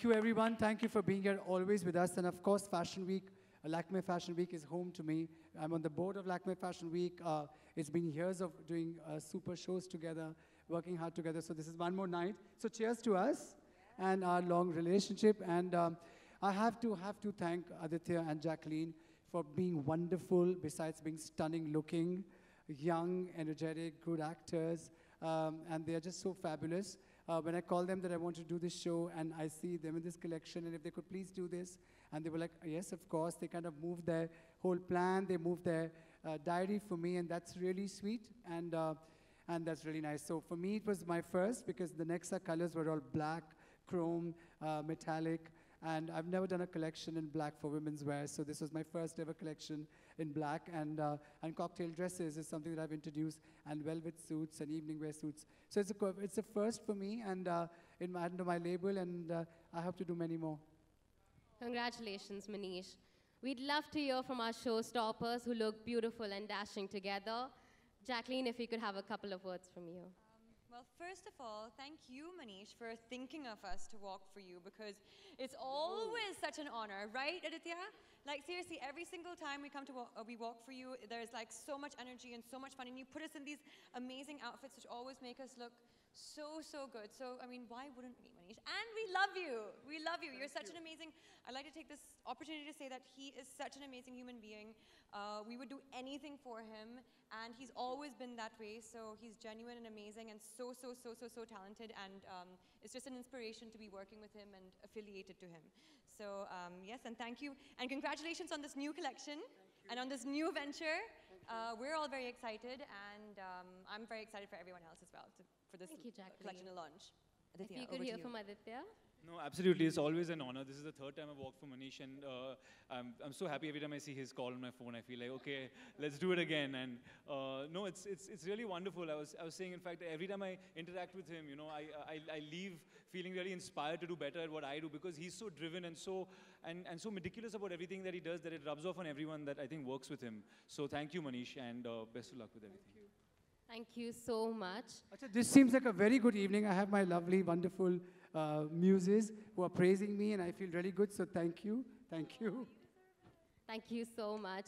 Thank you, everyone. Thank you for being here always with us. And of course, Fashion Week, uh, Lakme Fashion Week is home to me. I'm on the board of Lakme Fashion Week. Uh, it's been years of doing uh, super shows together, working hard together. So this is one more night. So cheers to us and our long relationship. And um, I have to have to thank Aditya and Jacqueline for being wonderful, besides being stunning looking, young, energetic, good actors. Um, and they are just so fabulous. Uh, when I call them that I want to do this show and I see them in this collection and if they could please do this, and they were like, yes, of course. They kind of moved their whole plan, they moved their uh, diary for me, and that's really sweet and, uh, and that's really nice. So for me, it was my first because the Nexa colors were all black, chrome, uh, metallic, and I've never done a collection in black for women's wear, so this was my first ever collection in black. And, uh, and cocktail dresses is something that I've introduced, and velvet suits and evening wear suits. So it's a, it's a first for me and uh, in my, under my label, and uh, I hope to do many more. Congratulations, Manish. We'd love to hear from our showstoppers who look beautiful and dashing together. Jacqueline, if you could have a couple of words from you. Well, first of all, thank you, Manish, for thinking of us to walk for you because it's always such an honor, right, Aditya? Like seriously, every single time we come to walk, uh, we walk for you, there's like so much energy and so much fun, and you put us in these amazing outfits which always make us look so so good. So I mean, why wouldn't we, Manish? And we love you. We love you. You're such an amazing. I'd like to take this opportunity to say that he is such an amazing human being. Uh, we would do anything for him, and he's always been that way. So he's genuine and amazing, and so so so so so talented, and um, it's just an inspiration to be working with him and affiliated to him. So um, yes, and thank you, and congratulations on this new collection and on this new venture. Uh, we're all very excited, and um, I'm very excited for everyone else as well for this Thank you, l- collection to launch. If you could hear to from Aditya. No, absolutely. It's always an honor. This is the third time I've walked for Manish, and uh, I'm, I'm so happy every time I see his call on my phone. I feel like, okay, let's do it again. And uh, no, it's, it's, it's really wonderful. I was, I was saying, in fact, every time I interact with him, you know, I, I, I leave feeling really inspired to do better at what I do because he's so driven and so, and, and so meticulous about everything that he does that it rubs off on everyone that I think works with him. So thank you, Manish, and uh, best of luck with everything. Thank you so much. Acha, this seems like a very good evening. I have my lovely, wonderful uh, muses who are praising me, and I feel really good. So thank you. Thank you. Thank you so much.